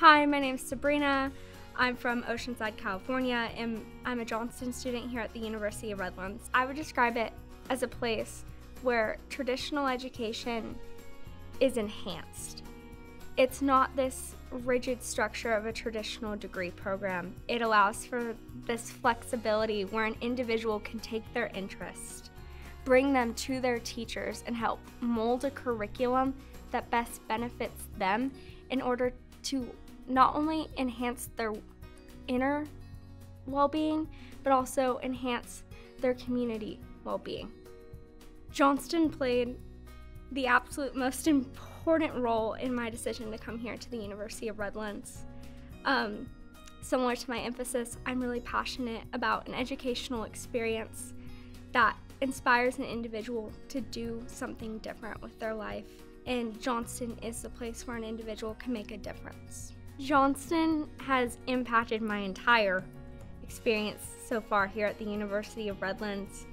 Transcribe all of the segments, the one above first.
Hi, my name is Sabrina. I'm from Oceanside, California, and I'm a Johnston student here at the University of Redlands. I would describe it as a place where traditional education is enhanced. It's not this rigid structure of a traditional degree program. It allows for this flexibility where an individual can take their interest, bring them to their teachers, and help mold a curriculum that best benefits them in order to not only enhance their inner well being, but also enhance their community well being. Johnston played the absolute most important role in my decision to come here to the University of Redlands. Um, similar to my emphasis, I'm really passionate about an educational experience that inspires an individual to do something different with their life. And Johnston is the place where an individual can make a difference. Johnston has impacted my entire experience so far here at the University of Redlands.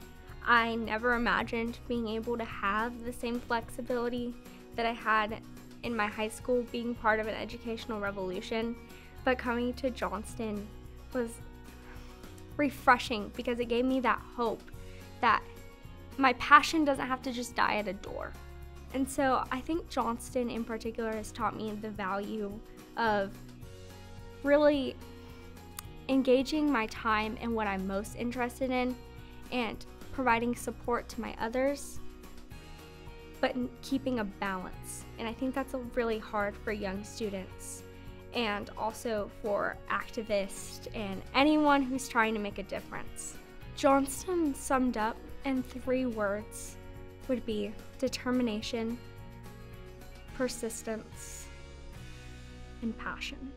I never imagined being able to have the same flexibility that I had in my high school being part of an educational revolution, but coming to Johnston was refreshing because it gave me that hope that my passion doesn't have to just die at a door. And so I think Johnston in particular has taught me the value of really engaging my time in what I'm most interested in and providing support to my others, but keeping a balance. And I think that's really hard for young students and also for activists and anyone who's trying to make a difference. Johnston summed up in three words would be determination, persistence, and passion.